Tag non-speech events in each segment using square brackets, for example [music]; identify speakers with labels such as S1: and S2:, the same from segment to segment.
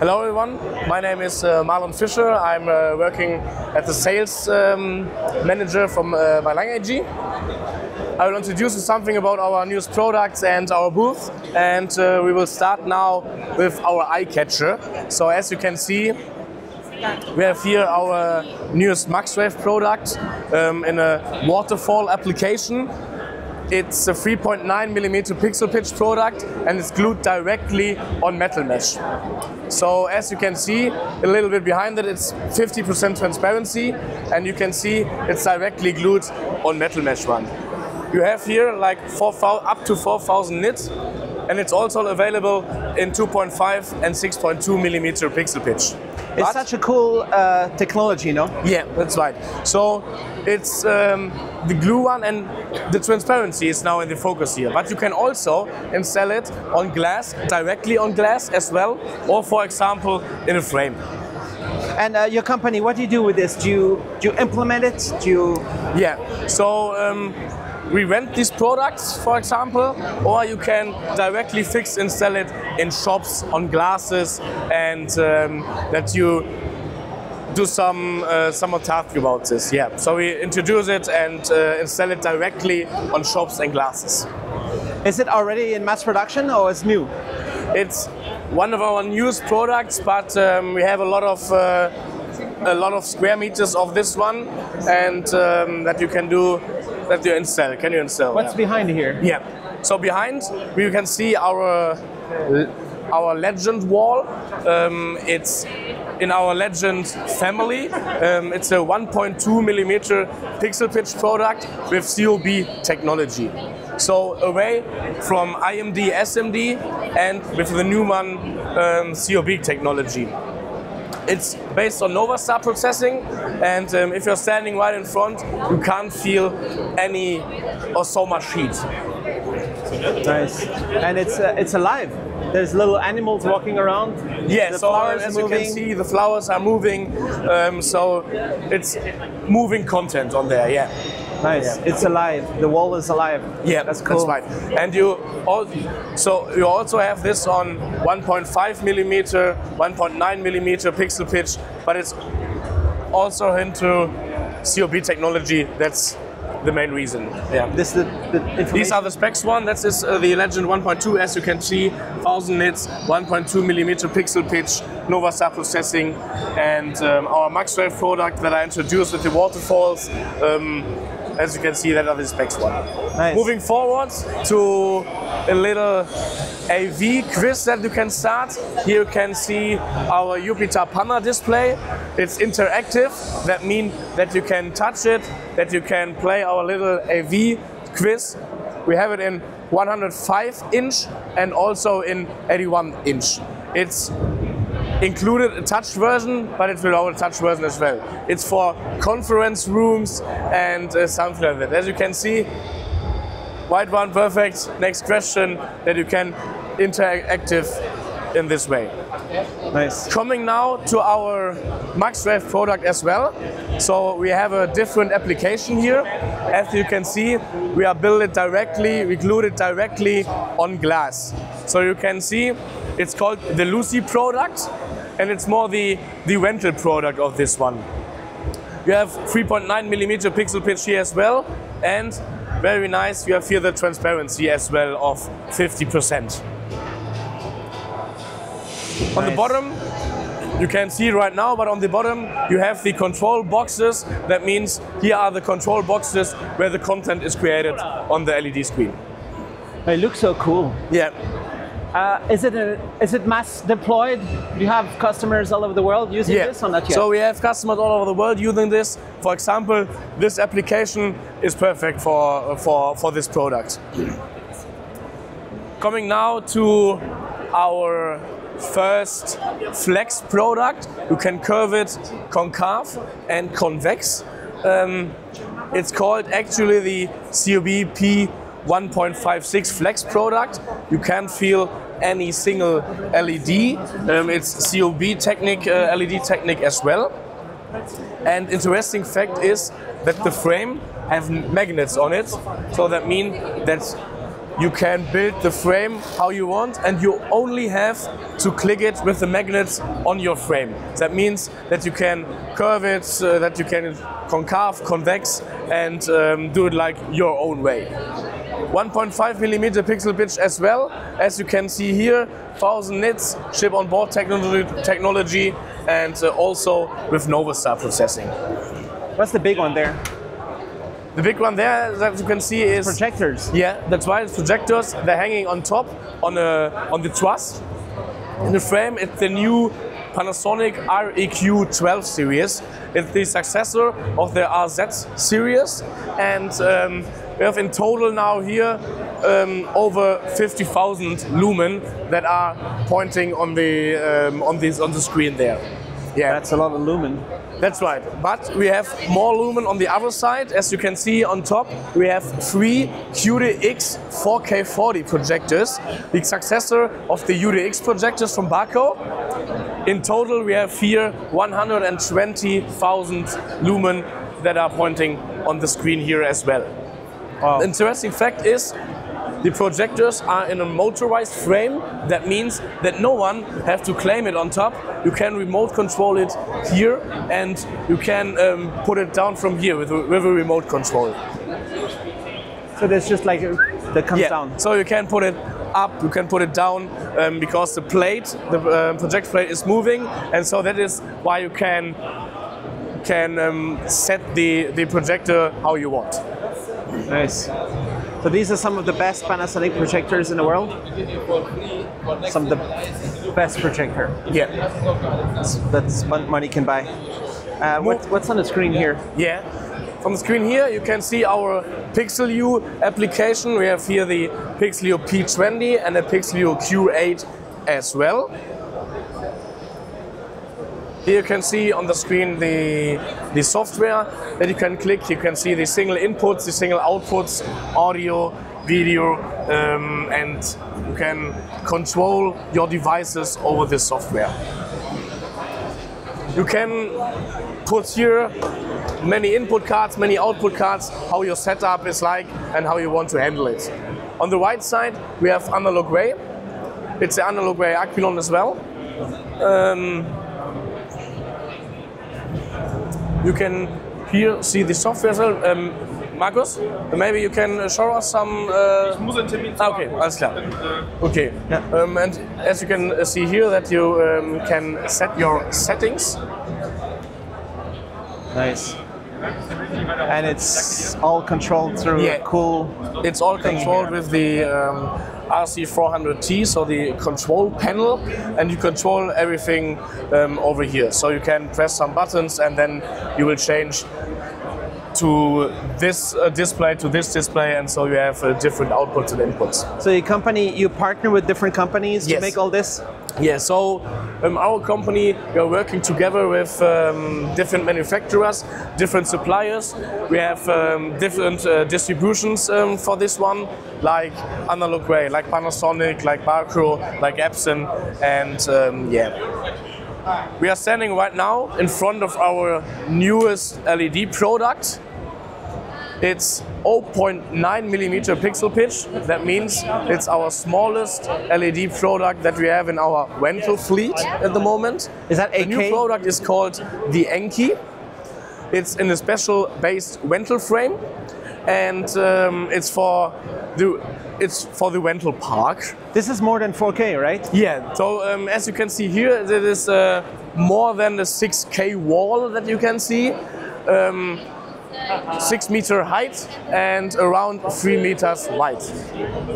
S1: Hello everyone, my name is uh, Marlon Fischer. I'm uh, working as the sales um, manager from uh, AG. I will introduce you something about our newest products and our booth and uh, we will start now with our eye catcher. So as you can see we have here our newest MUXWAVE product um, in a waterfall application. It's a 3.9 millimeter pixel pitch product and it's glued directly on metal mesh. So as you can see, a little bit behind it, it's 50% transparency and you can see it's directly glued on metal mesh one. You have here like 4, up to 4000 nits and it's also available in 2.5 and 6.2 millimeter pixel pitch.
S2: It's such a cool uh, technology, no?
S1: Yeah, that's right. So it's um, the glue one and the transparency is now in the focus here. But you can also install it on glass, directly on glass as well, or for example in a frame.
S2: And uh, your company, what do you do with this? Do you, do you implement it? Do you...
S1: Yeah, so um, we rent these products, for example, or you can directly fix and install it in shops on glasses and um, that you do some uh, some task about this. Yeah, so we introduce it and uh, install it directly on shops and glasses.
S2: Is it already in mass production or is new?
S1: It's one of our newest products, but um, we have a lot of uh, a lot of square meters of this one, and um, that you can do that you install. Can you install?
S2: What's
S1: yeah.
S2: behind here?
S1: Yeah. So behind we can see our our LEDgend wall. Um, it's in our LEDgend family. Um, it's a 1.2 millimeter pixel pitch product with COB technology. So away from IMD, SMD, and with the new one um, COB technology. It's based on Novastar processing, and um, if you're standing right in front, you can't feel any or so much heat.
S2: Nice, and it's uh, it's alive. There's little animals walking around.
S1: Yeah, the so as you can see, the flowers are moving. Um, so it's moving content on there. Yeah.
S2: Nice. Yeah. It's alive. The wall is alive.
S1: Yeah, that's cool. That's right. And you also, so you also have this on 1.5 millimeter, 1.9 millimeter pixel pitch, but it's also into COB technology. That's the main reason. Yeah.
S2: This the, the
S1: These are the specs one. That is uh, the LEDgend 1.2. As you can see, 1000 nits, 1.2 millimeter pixel pitch, Novastar processing, and um, our MUXWAVE product that I introduced with the waterfalls. Um, as you can see, that are the specs one.
S2: Nice.
S1: Moving forward to a little AV quiz that you can start. Here you can see our Jupiter Pana display. It's interactive. That means that you can touch it, that you can play our little AV quiz. We have it in 105 inch and also in 81 inch. It's included a touch version, but it's without a touch version as well. It's for conference rooms and uh, something like that. As you can see, white one perfect. Next question that you can interactive in this way.
S2: Nice.
S1: Coming now to our MUXWAVE product as well. So we have a different application here. As you can see, we are built it directly, we glued it directly on glass. So you can see it's called the Lucy product and it's more the, the rental product of this one. You have 3.9 millimeter pixel pitch here as well, and very nice, you have here the transparency as well of 50%. Nice. On the bottom, you can see right now, but on the bottom you have the control boxes. That means here are the control boxes where the content is created on the LED screen.
S2: It looks so cool.
S1: Yeah.
S2: Uh, is it a, is it mass deployed? Do you have customers all over the world using
S1: yeah.
S2: this or not yet?
S1: So we have customers all over the world using this. For example, this application is perfect for for for this product. Coming now to our first flex product. You can curve it concave and convex. Um, it's called actually the COB P 1.56 flex product. You can't feel any single LED. Um, it's COB Technic, uh, LED Technic as well. And interesting fact is that the frame have magnets on it. So that means that you can build the frame how you want, and you only have to click it with the magnets on your frame. That means that you can curve it, uh, that you can concave, convex, and um, do it like your own way. 1.5 millimeter pixel pitch as well. As you can see here, 1000 nits, chip on board technology, technology and uh, also with Novastar processing.
S2: What's the big one there?
S1: The big one there that you can see is
S2: Projectors.
S1: yeah, that's right. It's projectors. They're hanging on top on a on the truss. In the frame, it's the new Panasonic REQ 12 series. It's the successor of the RZ series, and um, we have in total now here um, over 50,000 lumen that are pointing on the um, on this on the screen there. Yeah,
S2: That's a lot of lumen.
S1: that's right. But we have more lumen on the other side. As you can see on top, we have three QDX 4K40 projectors, the successor of the UDX projectors from Barco. In total, we have here 120,000 lumen that are pointing on the screen here as well.
S2: Wow.
S1: Interesting fact is the projectors are in a motorized frame. That means that no one have to claim it on top. You can remote control it here, and you can um, put it down from here with a, with a remote control.
S2: So there's just like a, that comes
S1: Yeah.
S2: down.
S1: So you can put it up, you can put it down um, because the plate, the uh, project plate is moving, and so that is why you can can um, set the the projector how you want.
S2: Nice. So these are some of the best Panasonic projectors in the world. Some of the best projector
S1: Yeah.
S2: that's mon- money can buy. Uh, what, what's on the screen here?
S1: Yeah. From the screen here, you can see our PixelHue application. We have here the PixelHue P20 and the PixelHue Q8 as well. Here you can see on the screen the, the software that you can click. You can see the single inputs, the single outputs, audio, video, um, and you can control your devices over this software. You can put here many input cards, many output cards, how your setup is like and how you want to handle it. On the right side, we have analog way. It's the analog way Aquilon as well. Um, you can here see the software as well. Um, Markus, maybe you can show us some. Uh,
S3: muss einen Termin
S1: Ah, okay, alles klar. Okay.
S2: Yeah.
S1: Um, and as you can uh, see here, that you um, can set your settings.
S2: Nice. And it's all controlled through
S1: Yeah.
S2: cool.
S1: It's all controlled with the um, RC400T, so the control panel, and you control everything um, over here. So you can press some buttons, and then you will change to this uh, display to this display, and so you have uh, different outputs and inputs.
S2: So your company, you partner with different companies to make all this.
S1: Yeah, so um, our company, we are working together with um, different manufacturers, different suppliers. We have um, different uh, distributions um, for this one, like Analog Way, like Panasonic, like Barco, like Epson, and um, yeah. We are standing right now in front of our newest LED product. It's 0.9 millimeter pixel pitch. That means it's our smallest LED product that we have in our rental fleet at the moment.
S2: Is that
S1: The new product is called the Enki. It's in a special based rental frame, and um, it's for the it's for the rental park.
S2: This is more than 4K, right?
S1: Yeah, so um, as you can see here, there is uh, more than the 6K wall that you can see. Um, six meter height and around three meters wide.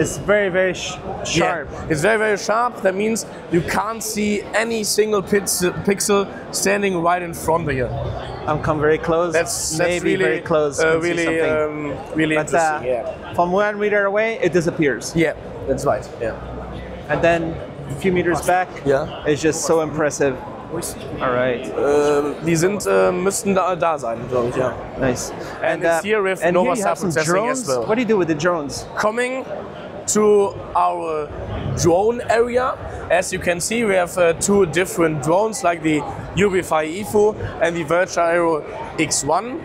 S2: It's very, very sh- sharp.
S1: Yeah, it's very, very sharp. That means you can't see any single pixel standing right in front of you.
S2: I'm come very close.
S1: That's, that's
S2: maybe
S1: really,
S2: very close.
S1: uh, really, um, really
S2: but uh,
S1: interesting. yeah.
S2: from one meter away, it disappears.
S1: yeah, that's right. Yeah.
S2: And then a few meters back,
S1: Yeah.
S2: it's just so impressive. All right,
S1: Ähm, die sind, äh, müssten da, da sein, glaube ich, ja.
S2: nice.
S1: And it's here with
S2: and
S1: Nova
S2: here you have
S1: Star
S2: some
S1: processing as
S2: drones.
S1: well.
S2: What do you do with the drones?
S1: coming to our drone area. As you can see, we have uh, two different drones like the UVify IFO and the Verge Aero X1.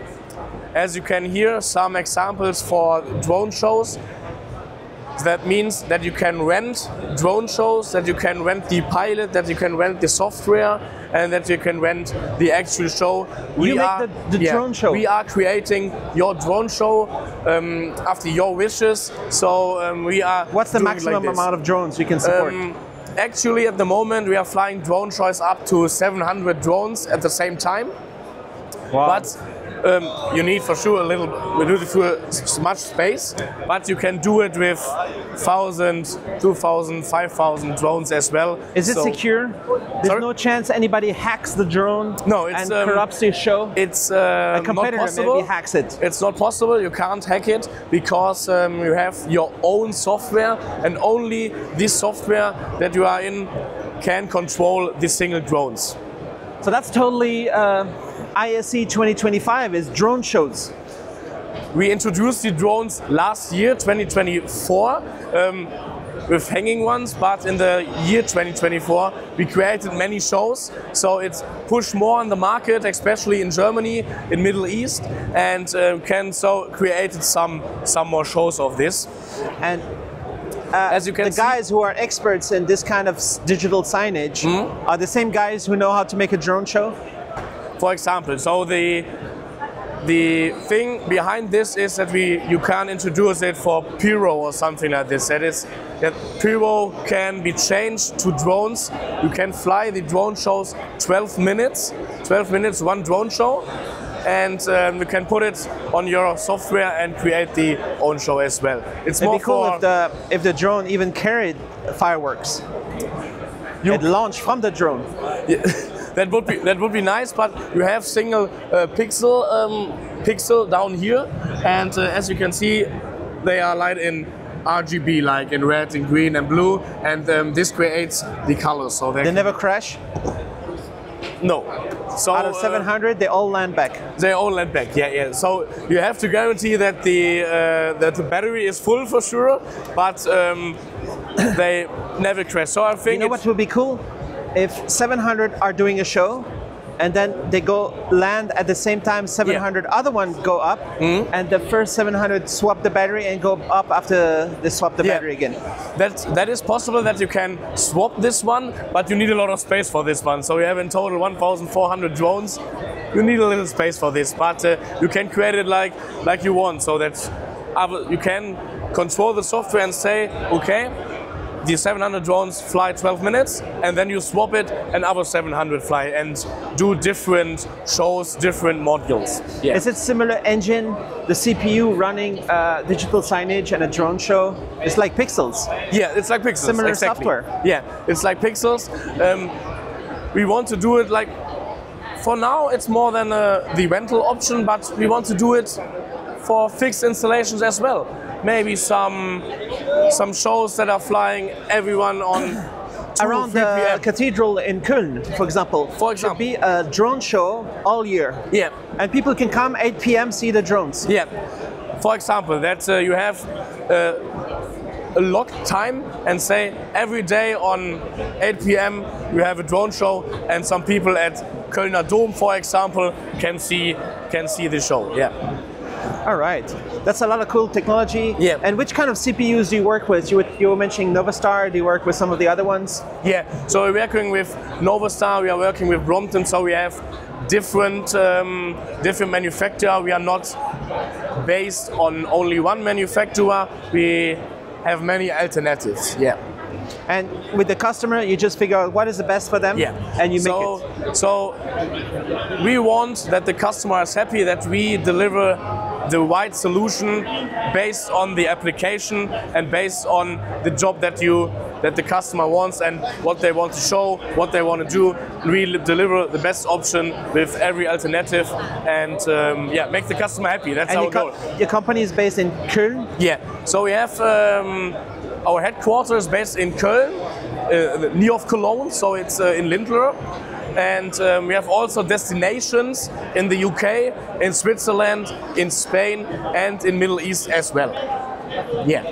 S1: As you can hear, some examples for drone shows. That means that you can rent drone shows, that you can rent the pilot, that you can rent the software, and that you can rent the actual show.
S2: You make the- the drone show?
S1: We are creating your drone show um, after your wishes. So um, we are.
S2: What's the
S1: like
S2: maximum
S1: this.
S2: amount of drones you can support?
S1: Um, actually, at the moment, we are flying drone shows up to 700 drones at the same time.
S2: wow.
S1: But um, you need for sure a little, we need for much space. But you can do it with 1,000, 2,000, 5,000 drones as well.
S2: Is it
S1: So
S2: secure? There's
S1: Sorry?
S2: no chance anybody hacks the drone
S1: No, it's,
S2: and
S1: um,
S2: corrupts the show?
S1: It's uh,
S2: A
S1: not
S2: competitor
S1: possible.
S2: maybe hacks it.
S1: It's not possible. You can't hack it because um, you have your own software, and only this software that you are in can control the single drones.
S2: So that's totally uh, ISE 2025 is drone shows.
S1: We introduced the drones last year, 2024, um, with hanging ones, but in the year 2024, we created many shows. So it's pushed more on the market, especially in Germany, in Middle East, and uh, can so created some some more shows of this.
S2: And
S1: As you can
S2: the
S1: see,
S2: guys who are experts in this kind of digital signage
S1: Hmm?
S2: are the same guys who know how to make a drone show?
S1: For example, so the the thing behind this is that we you can introduce it for pyro or something like this. That is that pyro can be changed to drones. You can fly the drone shows 12 minutes, 12 minutes one drone show, and um, you can put it on your software and create the own show as well. It's
S2: It'd
S1: more
S2: be cool if the if the drone even carried fireworks. It launched from the drone. [laughs]
S1: that would be that would be nice, but you have single uh, pixel um, pixel down here, and uh, as you can see, they are light in RGB, like in red, and green, and blue, and um, this creates the colors. So they,
S2: They never crash.
S1: no. So
S2: Out of
S1: uh,
S2: 700, they all land back.
S1: they all land back. Yeah, yeah. So you have to guarantee that the uh, that the battery is full for sure, but um, [coughs] they never crash. So I think
S2: You know what would be cool? If 700 are doing a show, and then they go land at the same time 700 other ones go up,
S1: Mm-hmm.
S2: and the first 700 swap the battery and go up after they swap the
S1: Yeah.
S2: battery again.
S1: That that is possible that you can swap this one, but you need a lot of space for this one. So you have in total 1,400 drones. You need a little space for this, but uh, you can create it like like you want, so that you can control the software and say, okay, the 700 drones fly 12 minutes, and then you swap it, and other 700 fly and do different shows, different modules. Yeah.
S2: Is it similar engine, the CPU running uh, digital signage and a drone show? It's like pixels.
S1: Yeah, it's like Pixels.
S2: Similar
S1: exactly.
S2: software.
S1: Yeah, it's like Pixels. Um, we want to do it like. For now, it's more than uh, the rental option, but we want to do it for fixed installations as well. Maybe some some shows that are flying everyone on
S2: Around the cathedral in Köln, for example,
S1: For
S2: should
S1: example.
S2: be a drone show all year.
S1: Yeah,
S2: And people can come 8 p.m. see the drones.
S1: yeah. For example, that uh, you have uh, a locked time and say every day on 8 p.m. you have a drone show, and some people at Kölner Dom, for example, can see can see the show. Yeah.
S2: All right, that's a lot of cool technology.
S1: Yeah.
S2: And which kind of CPUs do you work with? You were, you were mentioning Novastar. Do you work with some of the other ones?
S1: Yeah, so we're working with Novastar, we are working with Brompton, so we have different um, different manufacturer. We are not based on only one manufacturer. We have many alternatives. Yeah.
S2: And with the customer, you just figure out what is the best for them,
S1: Yeah.
S2: and you make
S1: so,
S2: it.
S1: So we want that the customer is happy that we deliver the right solution based on the application and based on the job that you that the customer wants and what they want to show, what they want to do. We deliver the best option with every alternative and um, yeah, make the customer happy. That's
S2: And
S1: our
S2: co-
S1: goal.
S2: your company is based in Köln.
S1: Yeah. So we have um, our headquarters based in Köln, uh, near of Cologne. So it's uh, in Lindlar. And um, we have also destinations in the UK, in Switzerland, in Spain, and in Middle East as well. Yeah.